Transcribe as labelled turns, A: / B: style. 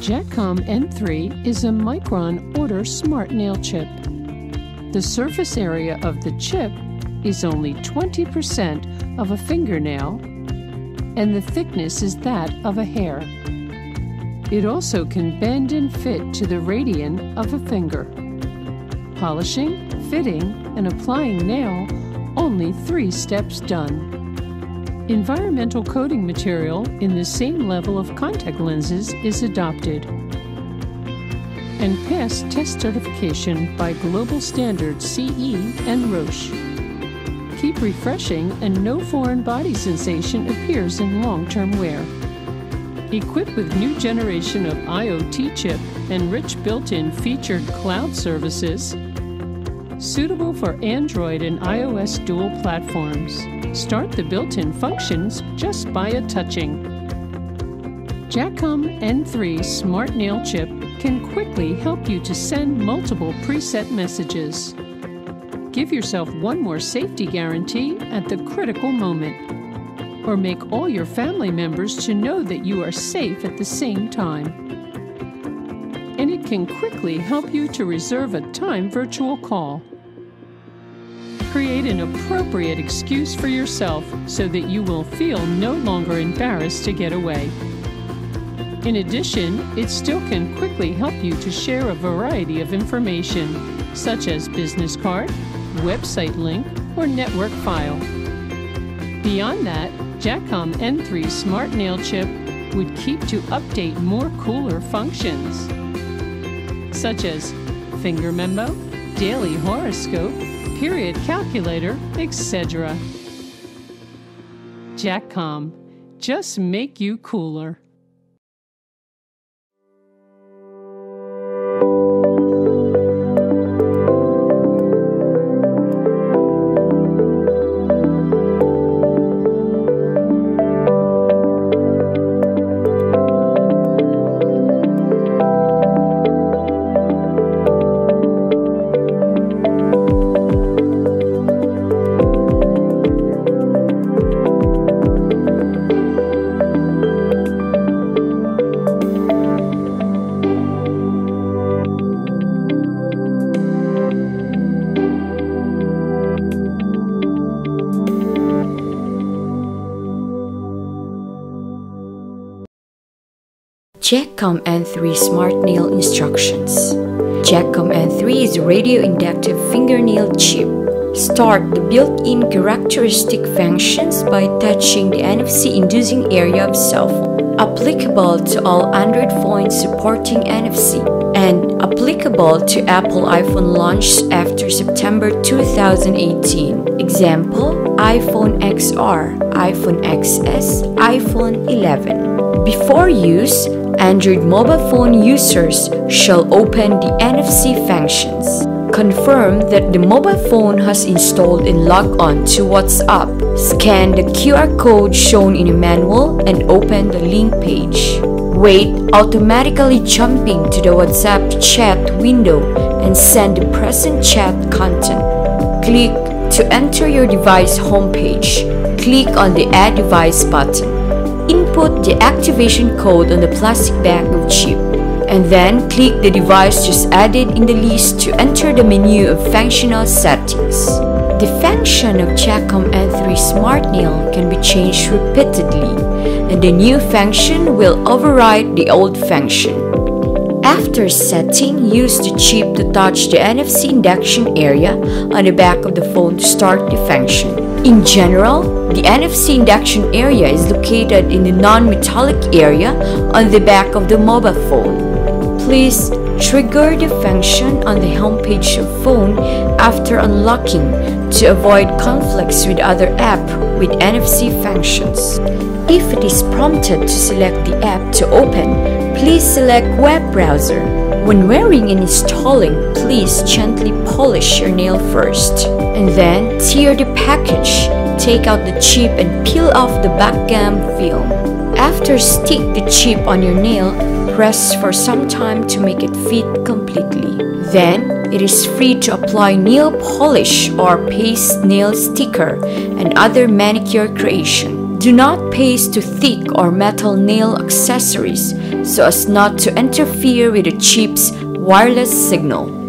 A: Jakcom N3 is a Micron order smart nail chip. The surface area of the chip is only 20% of a fingernail, and the thickness is that of a hair. It also can bend and fit to the radian of a finger. Polishing, fitting, and applying nail, only three steps done. Environmental coating material in the same level of contact lenses is adopted and passed test certification by Global standards CE and RoHS. Keep refreshing and no foreign body sensation appears in long-term wear. Equipped with new generation of IoT chip and rich built-in featured cloud services, suitable for Android and iOS dual platforms. Start the built-in functions just by a touching. Jakcom N3 Smart Nail Chip can quickly help you to send multiple preset messages. Give yourself one more safety guarantee at the critical moment. Or make all your family members to know that you are safe at the same time. And it can quickly help you to reserve a time virtual call. Create an appropriate excuse for yourself so that you will feel no longer embarrassed to get away. In addition, it still can quickly help you to share a variety of information, such as business card, website link, or network file. Beyond that, Jakcom N3 Smart Nail Chip would keep to update more cooler functions, such as finger memo, daily horoscope, period calculator, etc. Jakcom, just make you cooler.
B: Jakcom N3 Smart Nail Instructions Jakcom N3 is a radio inductive fingernail chip. Start the built-in characteristic functions by touching the NFC inducing area of self, applicable to all Android phones supporting NFC, and applicable to Apple iPhone launched after September 2018. Example, iPhone XR, iPhone XS, iPhone 11. Before use, Android mobile phone users shall open the NFC functions. Confirm that the mobile phone has installed and log on to WhatsApp. Scan the QR code shown in the manual and open the link page. Wait automatically jumping to the WhatsApp chat window and send the present chat content. Click to enter your device homepage. Click on the Add Device button. Input the activation code on the plastic bag of chip and then click the device just added in the list to enter the menu of functional settings. The function of Jakcom N3 Smart Nail can be changed repeatedly and the new function will override the old function. After setting, use the chip to touch the NFC induction area on the back of the phone to start the function. In general, the NFC induction area is located in the non-metallic area on the back of the mobile phone. Please trigger the function on the homepage of phone after unlocking to avoid conflicts with other app with NFC functions. If it is prompted to select the app to open, please select web browser. When wearing and installing, please gently polish your nail first. And then tear the package, take out the chip and peel off the backgum film. After stick the chip on your nail, press for some time to make it fit completely. Then, it is free to apply nail polish or paste nail sticker and other manicure creation. Do not paste to thick or metal nail accessories so as not to interfere with the chip's wireless signal.